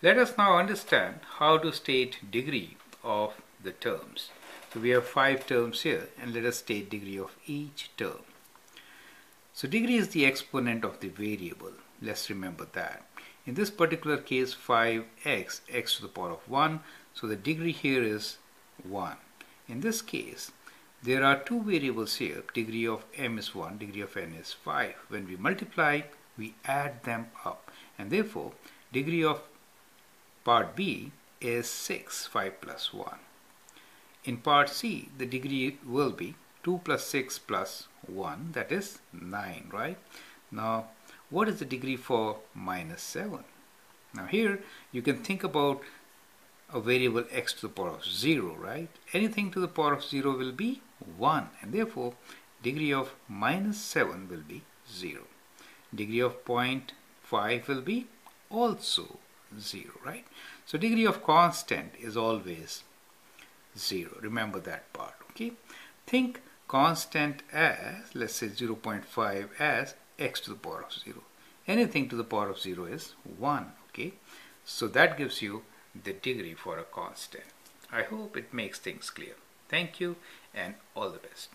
Let us now understand how to state degree of the terms. So we have five terms here and let us state degree of each term. So degree is the exponent of the variable. Let's remember that. In this particular case 5x, x to the power of 1. So the degree here is 1. In this case there are two variables here. Degree of m is 1, degree of n is 5. When we multiply we add them up and therefore degree of part B is 6, 5 plus 1. In part C, the degree will be 2 plus 6 plus 1, that is 9, right? Now, what is the degree for minus 7? Now here, you can think about a variable x to the power of 0, right? Anything to the power of 0 will be 1, and therefore, degree of minus 7 will be 0. Degree of 0.5 will be also 0, right? So degree of constant is always 0. Remember that part, okay? Think constant as, let's say 0.5 as x to the power of 0. Anything to the power of 0 is 1, okay? So that gives you the degree for a constant. I hope it makes things clear. Thank you and all the best.